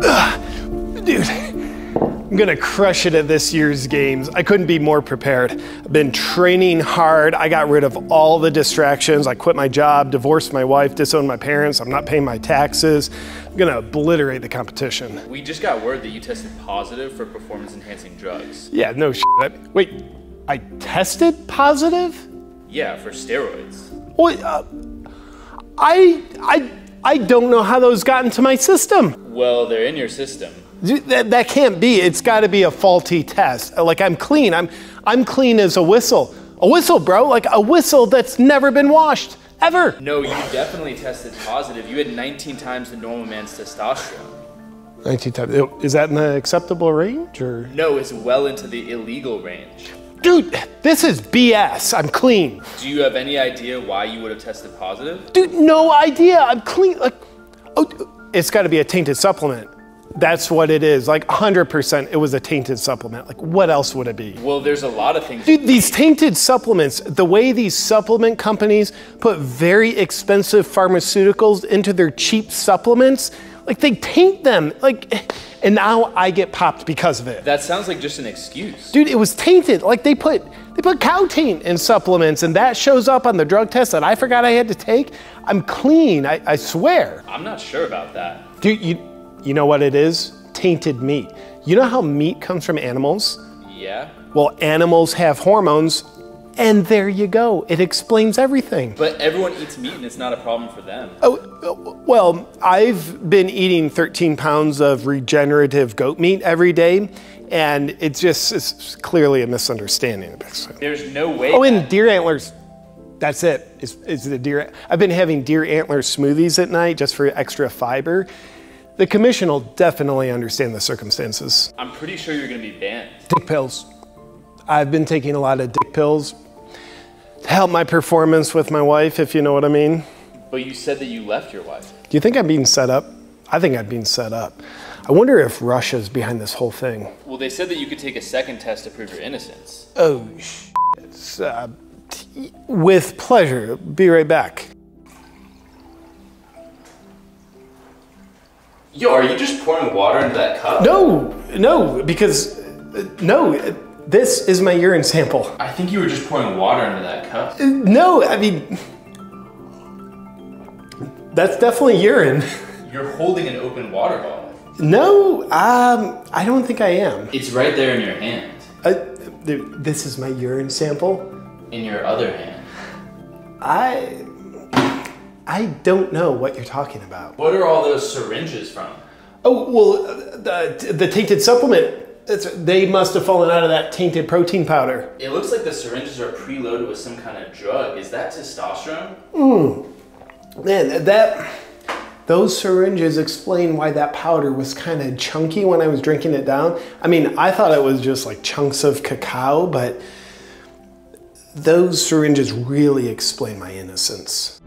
Dude, I'm gonna crush it at this year's games. I couldn't be more prepared. I've been training hard. I got rid of all the distractions. I quit my job, divorced my wife, disowned my parents. I'm not paying my taxes. I'm gonna obliterate the competition. We just got word that you tested positive for performance enhancing drugs. Yeah, no shit. Wait, I tested positive? Yeah, for steroids. What? Uh, I, I, I don't know how those got into my system. Well, they're in your system. That, that can't be. It's got to be a faulty test. Uh, like I'm clean. I'm I'm clean as a whistle. A whistle, bro. Like a whistle that's never been washed ever. No, you definitely tested positive. You had 19 times the normal man's testosterone. 19 times. Is that in the acceptable range or? No, it's well into the illegal range. Dude, this is BS. I'm clean. Do you have any idea why you would have tested positive? Dude, no idea. I'm clean. Like, oh, it's got to be a tainted supplement. That's what it is. Like 100%, it was a tainted supplement. Like, what else would it be? Well, there's a lot of things. Dude, these tainted supplements, the way these supplement companies put very expensive pharmaceuticals into their cheap supplements, like they taint them. Like, and now I get popped because of it. That sounds like just an excuse. Dude, it was tainted. Like they put they put cow taint in supplements, and that shows up on the drug test that I forgot I had to take. I'm clean. I, I swear. I'm not sure about that. Dude, you you know what it is? Tainted meat. You know how meat comes from animals? Yeah? Well, animals have hormones, and there you go. It explains everything. But everyone eats meat and it's not a problem for them. Oh, uh, well, I've been eating 13 pounds of regenerative goat meat every day, and it's just it's clearly a misunderstanding. There's no way. Oh, and deer antlers. That's it. Is is the deer? I've been having deer antler smoothies at night just for extra fiber. The commission will definitely understand the circumstances. I'm pretty sure you're going to be banned. Dick pills. I've been taking a lot of dick pills help my performance with my wife, if you know what I mean. But you said that you left your wife. Do you think I'm being set up? I think I'm being set up. I wonder if Russia's behind this whole thing. Well, they said that you could take a second test to prove your innocence. Oh, shit. Uh, with pleasure. Be right back. Yo, are you just pouring water into that cup? No, no, because uh, no, uh, this is my urine sample. I think you were just pouring water into that cup. No, I mean, that's definitely urine. You're holding an open water bottle. No, um, I don't think I am. It's right there in your hand. Uh, th- this is my urine sample. In your other hand. I, I don't know what you're talking about. What are all those syringes from? Oh well, uh, the the tainted supplement. It's, they must have fallen out of that tainted protein powder. It looks like the syringes are preloaded with some kind of drug. Is that testosterone? Hmm. Man, that those syringes explain why that powder was kind of chunky when I was drinking it down. I mean, I thought it was just like chunks of cacao, but those syringes really explain my innocence.